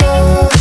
so